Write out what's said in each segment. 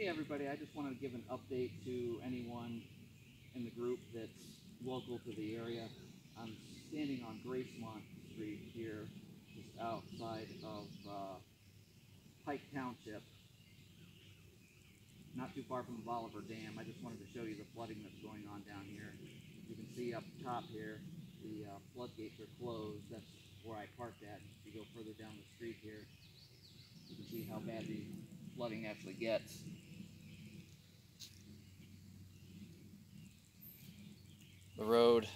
Hey everybody, I just wanted to give an update to anyone in the group that's local to the area. I'm standing on Gracemont Street here, just outside of uh, Pike Township, not too far from the Bolivar Dam. I just wanted to show you the flooding that's going on down here. You can see up top here, the uh, floodgates are closed. That's where I parked at. If you go further down the street here, you can see how bad the flooding actually gets. The road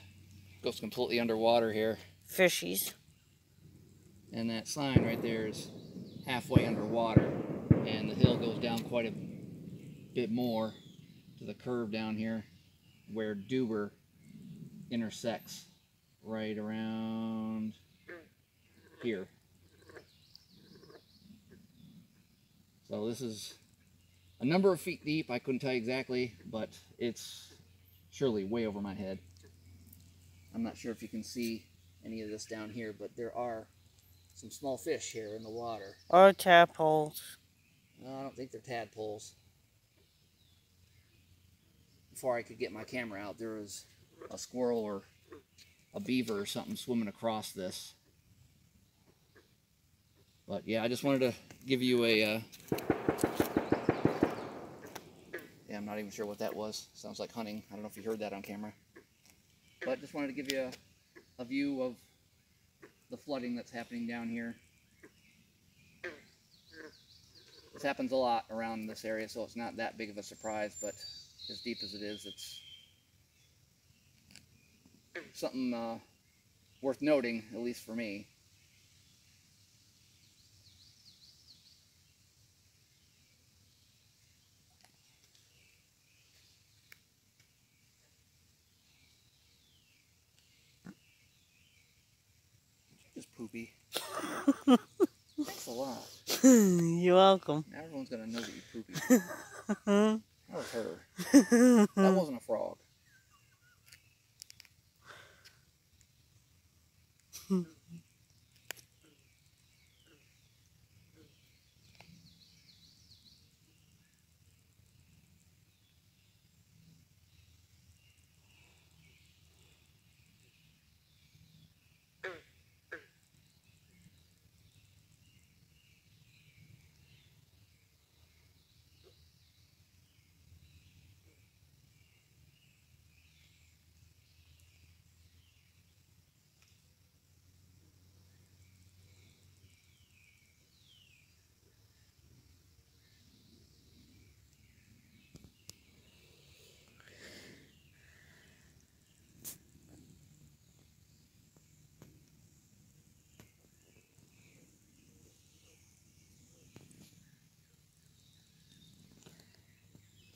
goes completely underwater here. Fishies. And that sign right there is halfway underwater. And the hill goes down quite a bit more to the curve down here where Duber intersects right around here. So this is a number of feet deep. I couldn't tell you exactly, but it's surely way over my head. I'm not sure if you can see any of this down here, but there are some small fish here in the water. Or tadpoles. No, I don't think they're tadpoles. Before I could get my camera out, there was a squirrel or a beaver or something swimming across this. But yeah, I just wanted to give you a. Uh... Yeah, I'm not even sure what that was. Sounds like hunting. I don't know if you heard that on camera. But just wanted to give you a, a view of the flooding that's happening down here. This happens a lot around this area, so it's not that big of a surprise, but as deep as it is, it's something uh, worth noting, at least for me. Just poopy. Thanks a lot. You're welcome. Now everyone's gonna know that you poopy. that was her. That wasn't a frog.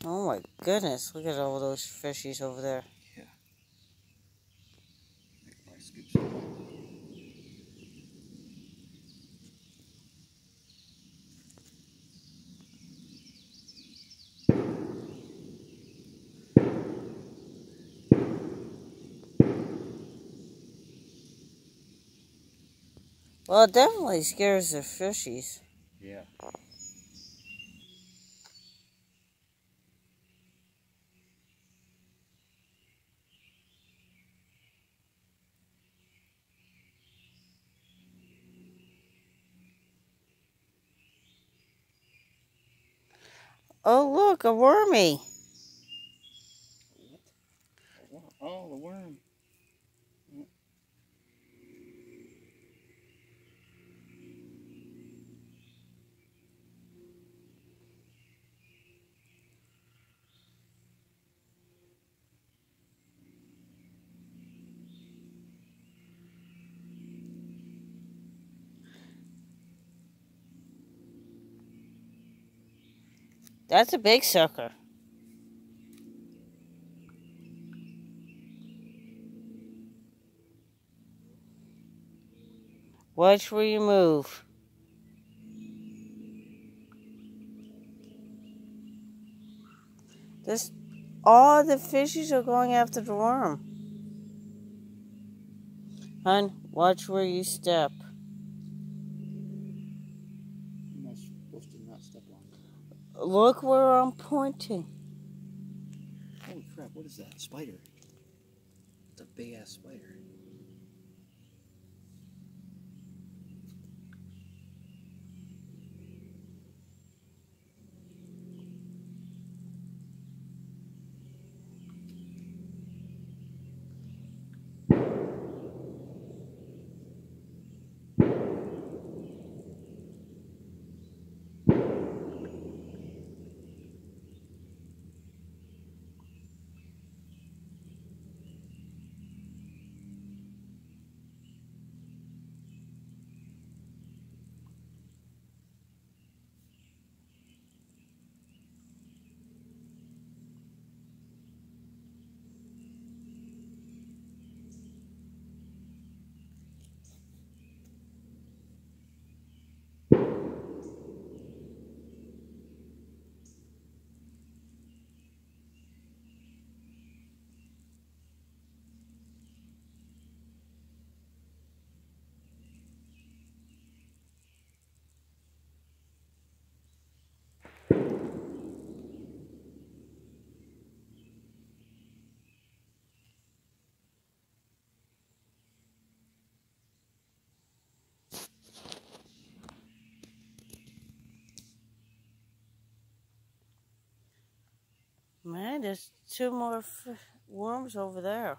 Oh my goodness, look at all those fishies over there. Yeah. Well, it definitely scares the fishies. Yeah. Oh, look, a wormy. Oh, the worm. That's a big sucker. Watch where you move. This, all the fishes are going after the worm. Hun, watch where you step. Look where I'm pointing. Holy crap, what is that? Spider. It's a big ass spider. Man, there's two more worms over there.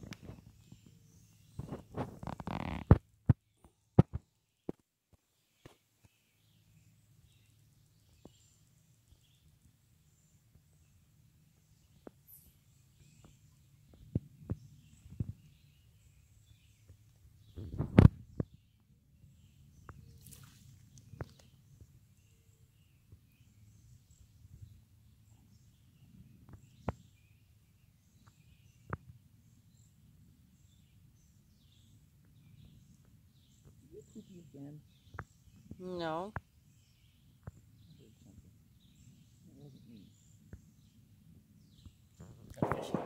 Got a fishy.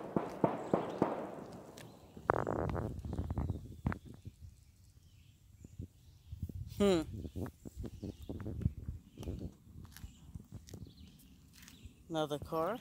Hmm. Another car.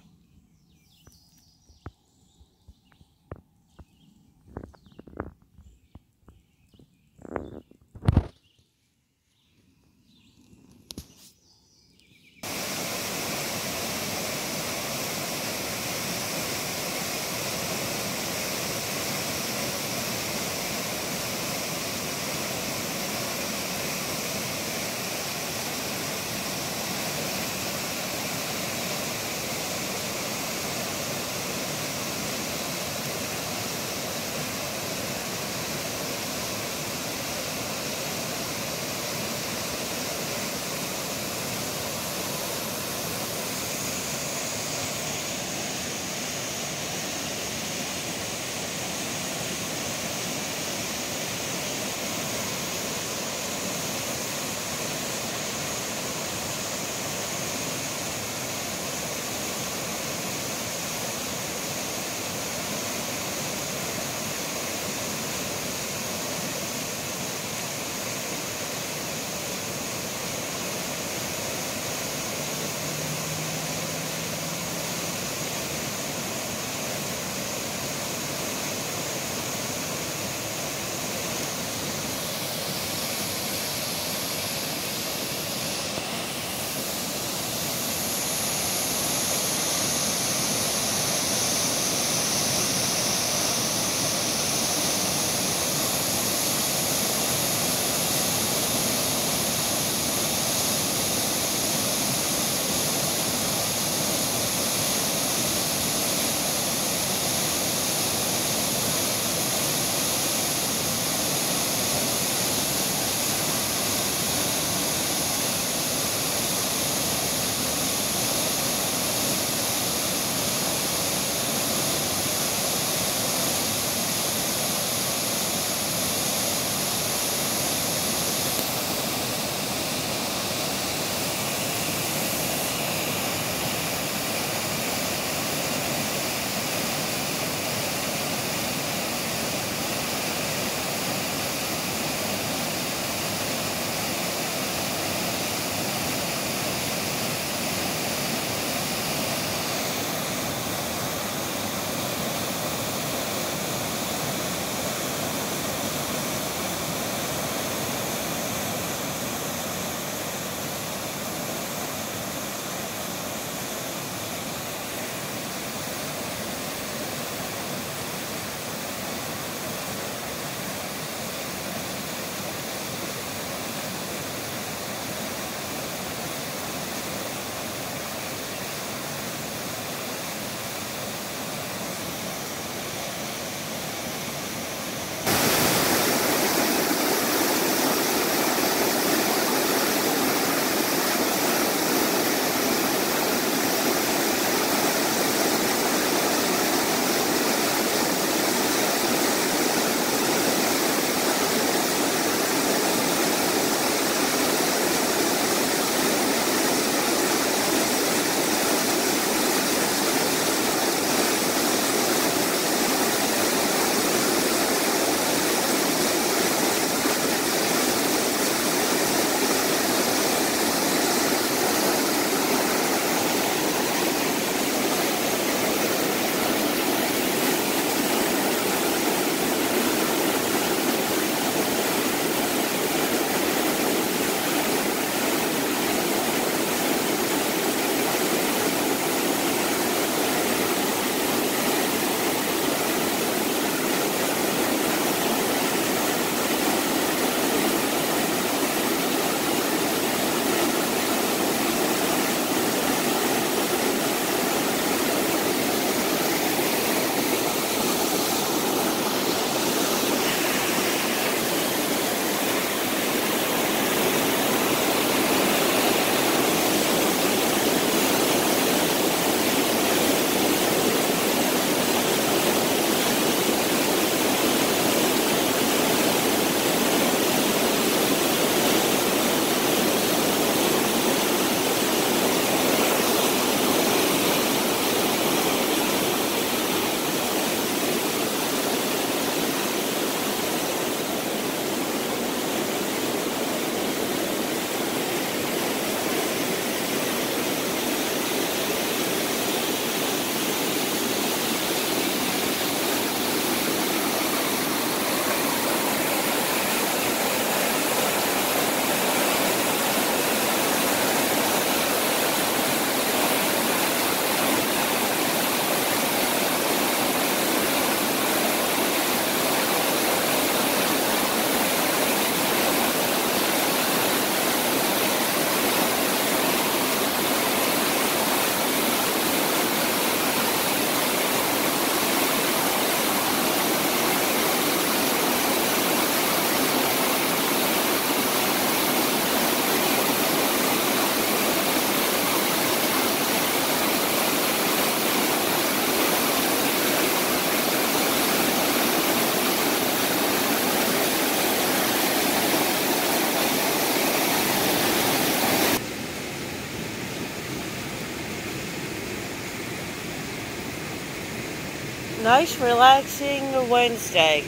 Nice, relaxing Wednesday.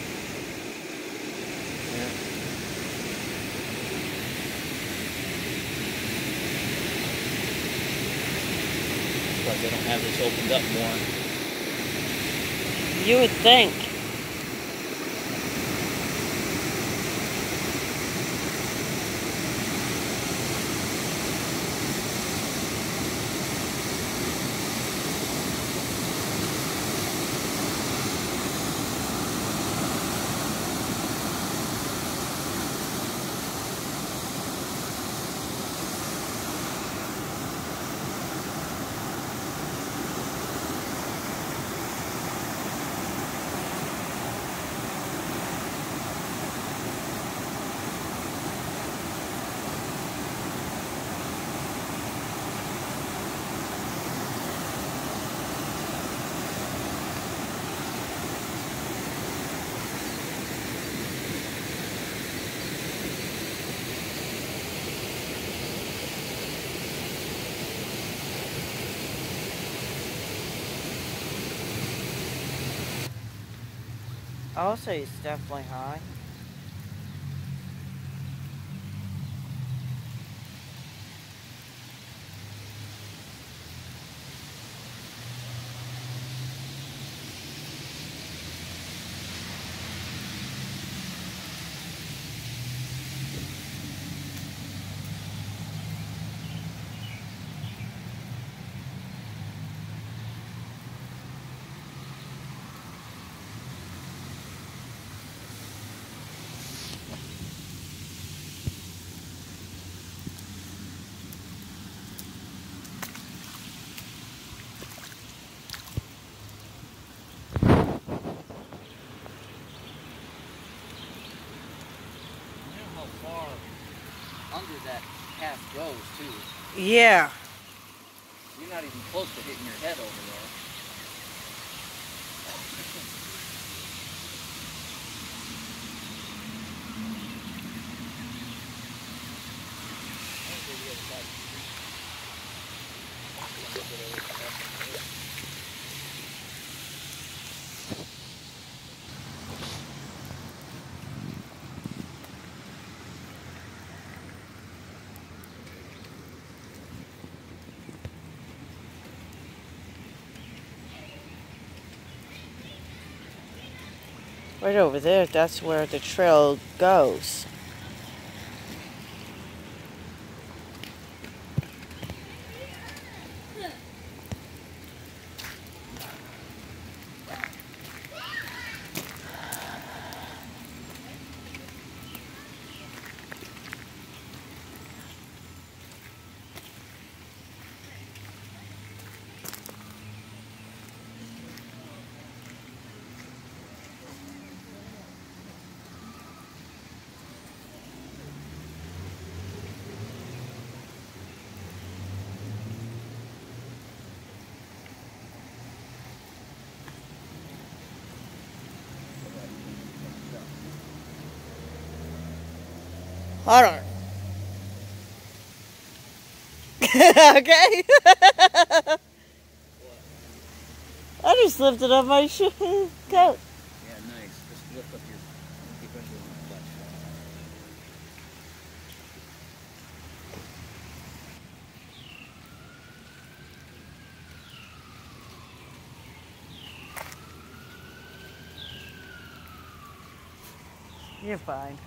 Yeah. But they don't have this opened up more. You would think. Say it's definitely high. Under that half goes too. Yeah. You're not even close to hitting your head over there. Over there, that's where the trail goes. Hold on. okay. I just lifted up my shoe coat. Yeah, nice. Just lift up your keep under the clutch. You're fine.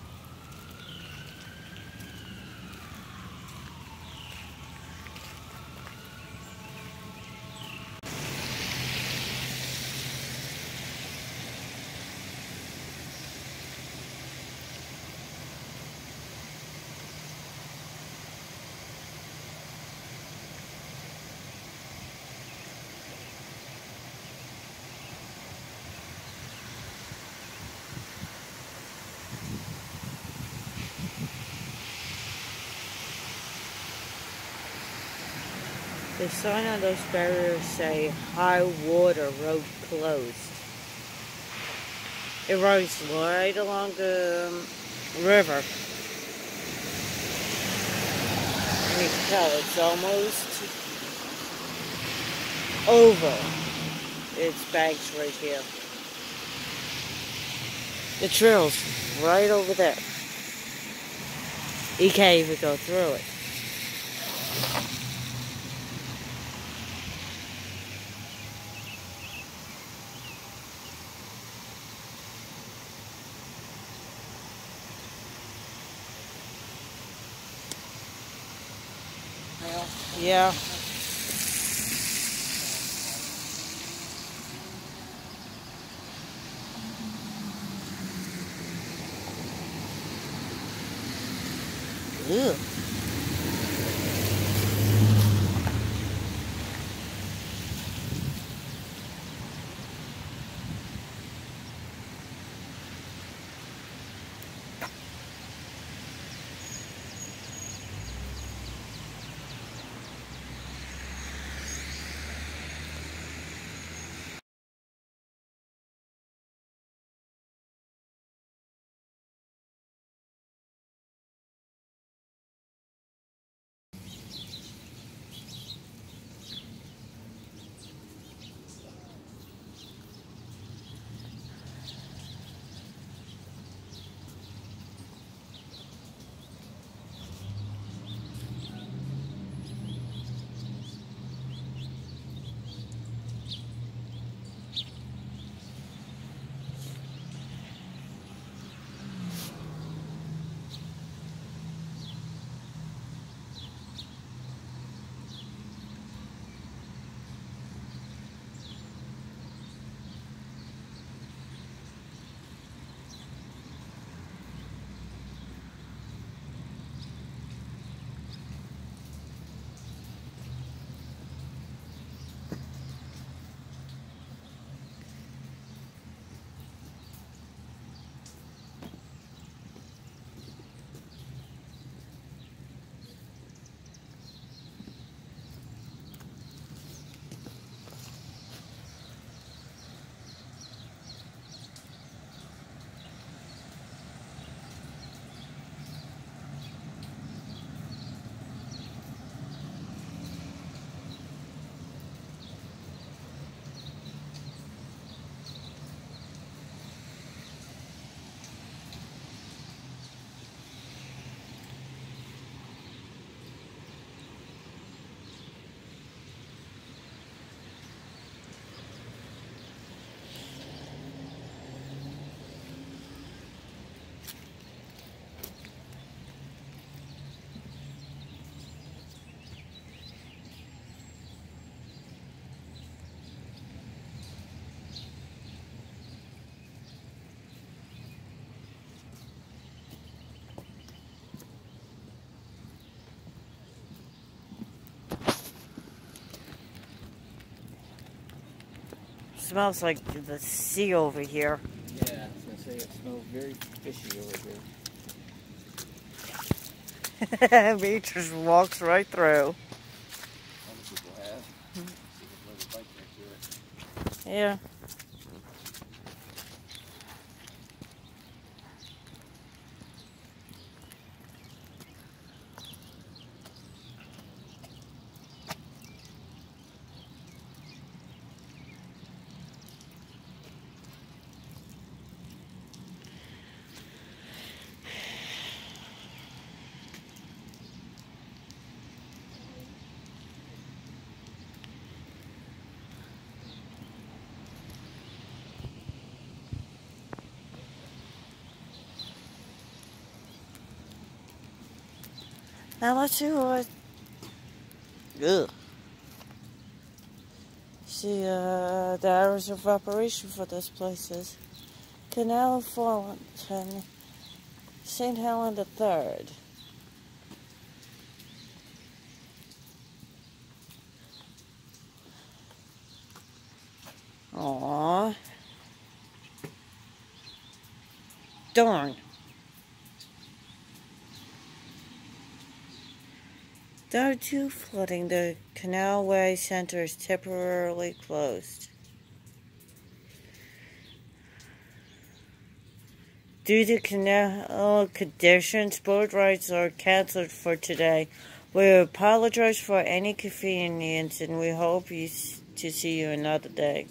The sign on those barriers say high water road closed. It runs right along the um, river. And you can tell it's almost over. its banks right here. The trail's right over there. You can't even go through it. Yeah. Ew. Smells like the sea over here. Yeah, I was gonna say it smells very fishy over here. he just walks right through. Other Now let's see what. Ugh. See, uh, the hours of operation for this place is Canal Fulton, St. Helen the Third. Aww. Darn. Due to flooding, the Canalway Center is temporarily closed. Due to canal conditions, boat rides are canceled for today. We apologize for any inconvenience and we hope to see you another day.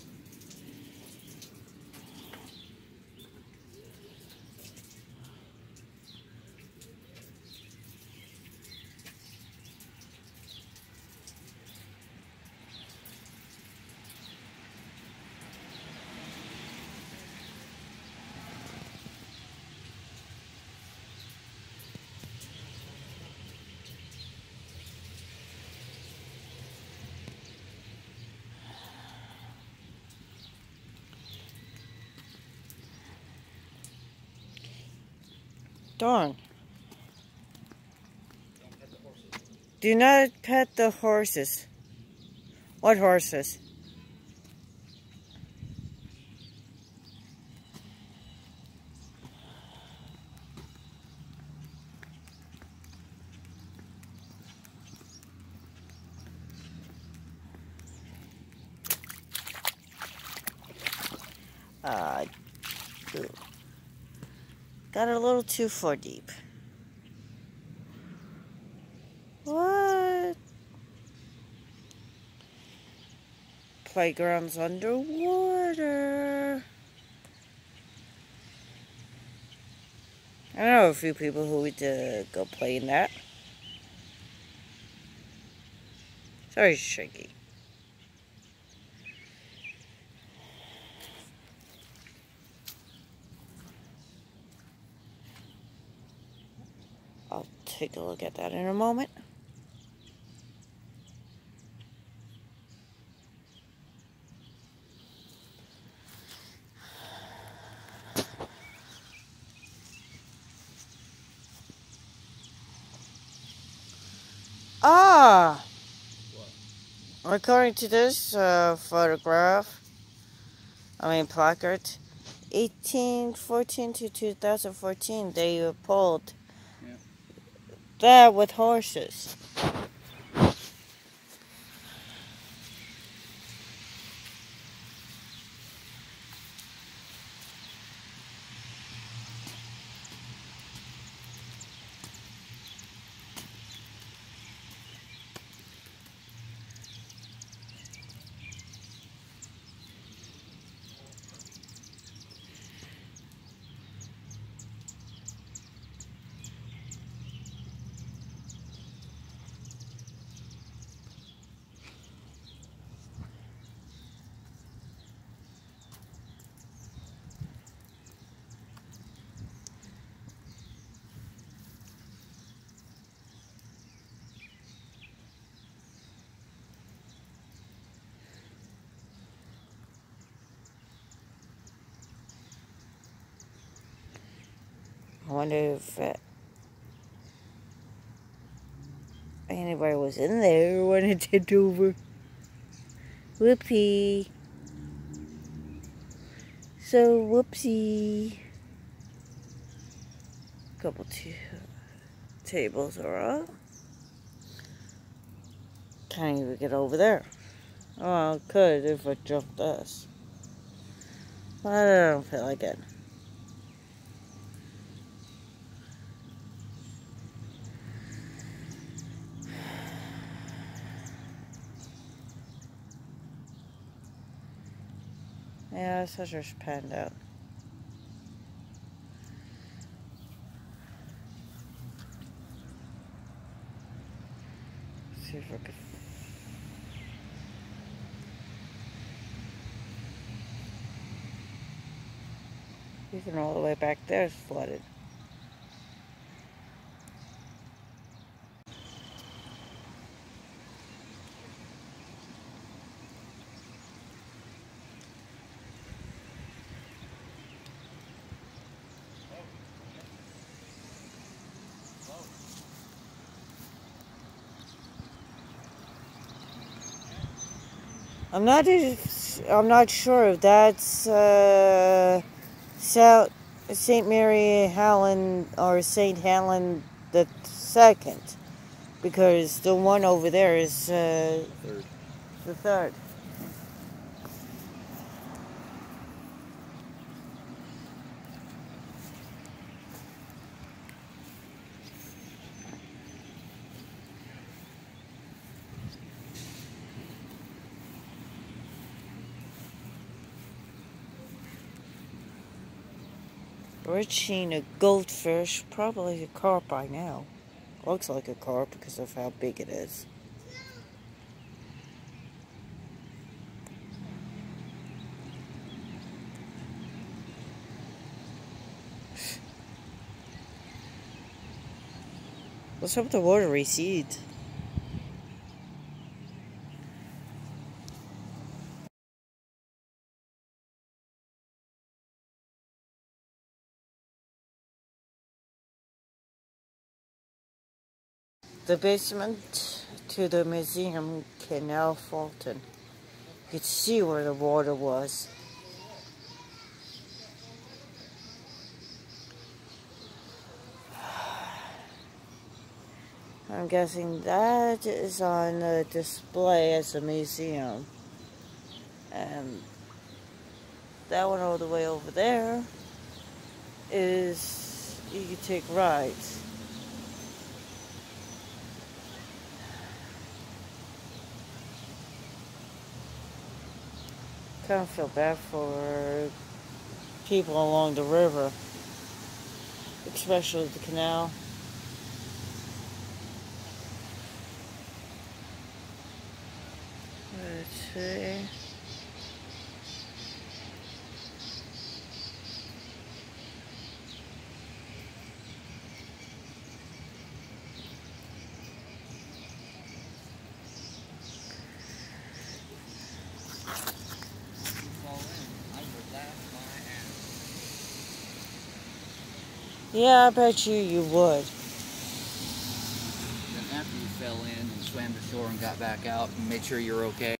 Darn. Do not pet the horses. What horses? Uh, got a little too far deep. What? Playgrounds underwater. I know a few people who would uh, go play in that. Sorry, shaky. Take a look at that in a moment. Ah! What? According to this uh, photograph, I mean placard, 1814 to 2014, they pulled Yeah. That with horses. I wonder if uh, anybody was in there when it tipped over. Whoopsie. So, whoopsie. Couple two tables are up. Can't even get over there. Oh, I could if I jumped us. But I don't feel like it. Yeah, this has just panned out. see if I could. Even all the way back there is flooded. I'm not. I'm not sure if that's uh, Saint Mary Helen or Saint Helen the second, because the one over there is uh, Third. the third. Seeing a goldfish, probably a carp by now. Looks like a carp because of how big it is. Let's hope the water recedes. The basement to the museum, Canal Fulton. You could see where the water was. I'm guessing that is on the display as a museum. And that one all the way over there is you can take rides. Kind of feel bad for people along the river, especially the canal. Let's see. Yeah, I bet you you would. Then after you fell in and swam to shore and got back out and made sure you're okay.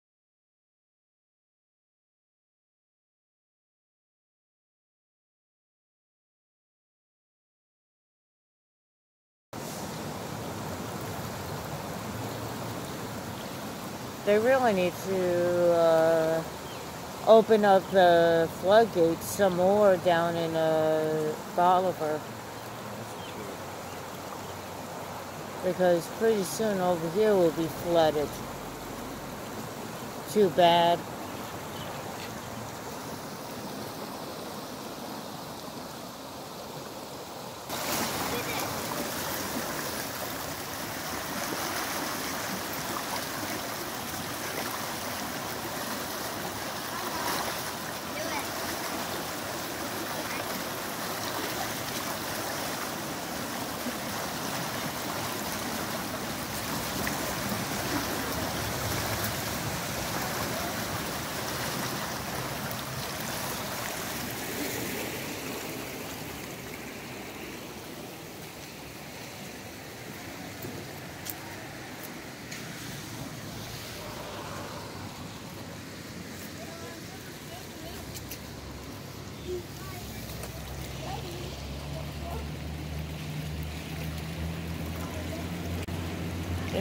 They really need to uh, open up the floodgates some more down in uh, Bolivar because pretty soon over here will be flooded. Too bad.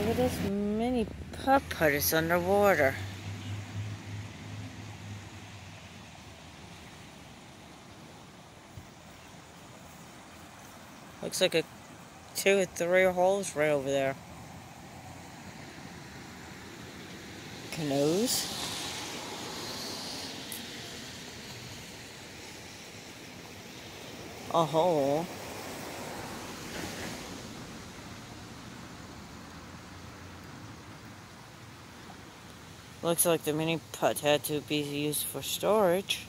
Look at this mini putt putt is underwater. Looks like a two or three holes right over there. Canoes. A hole. Looks like the mini putt had to be used for storage.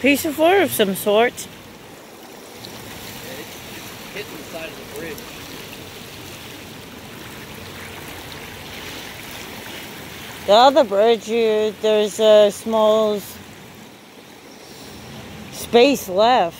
Piece of wood of some sort. The. The other bridge, you, there's a small space left.